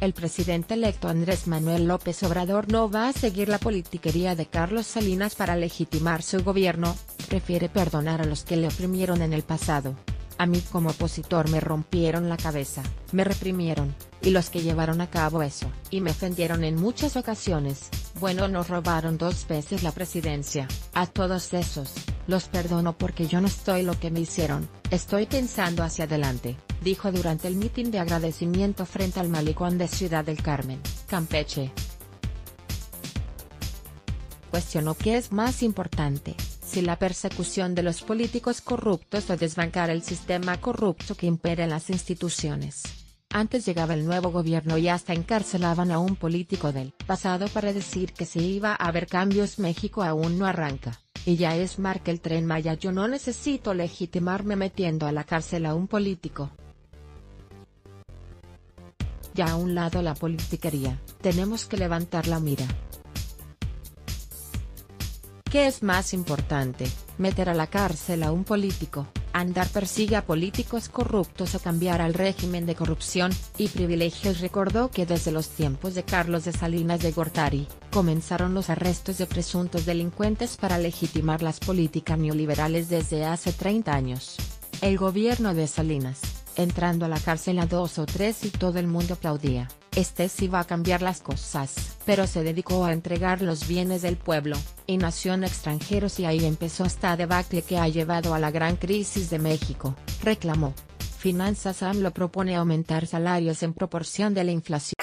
El presidente electo Andrés Manuel López Obrador no va a seguir la politiquería de Carlos Salinas para legitimar su gobierno, prefiere perdonar a los que le oprimieron en el pasado. A mí como opositor me rompieron la cabeza, me reprimieron, y los que llevaron a cabo eso, y me ofendieron en muchas ocasiones, bueno nos robaron dos veces la presidencia, a todos esos, los perdono porque yo no estoy lo que me hicieron, estoy pensando hacia adelante, dijo durante el mitin de agradecimiento frente al malecón de Ciudad del Carmen, Campeche. Cuestionó qué es más importante, si la persecución de los políticos corruptos o desbancar el sistema corrupto que impera en las instituciones. Antes llegaba el nuevo gobierno y hasta encarcelaban a un político del pasado para decir que si iba a haber cambios México aún no arranca, ya es marca el tren Maya yo no necesito legitimarme metiendo a la cárcel a un político. Ya a un lado la politiquería, tenemos que levantar la mira. ¿Qué es más importante, meter a la cárcel a un político, andar persigue a políticos corruptos o cambiar al régimen de corrupción y privilegios? Recordó que desde los tiempos de Carlos de Salinas de Gortari, comenzaron los arrestos de presuntos delincuentes para legitimar las políticas neoliberales desde hace 30 años. El gobierno de Salinas, entrando a la cárcel a dos o tres y todo el mundo aplaudía. Este sí va a cambiar las cosas, pero se dedicó a entregar los bienes del pueblo, y nació en extranjeros y ahí empezó esta debacle que ha llevado a la gran crisis de México, reclamó. Finanzas AMLO propone aumentar salarios en proporción de la inflación.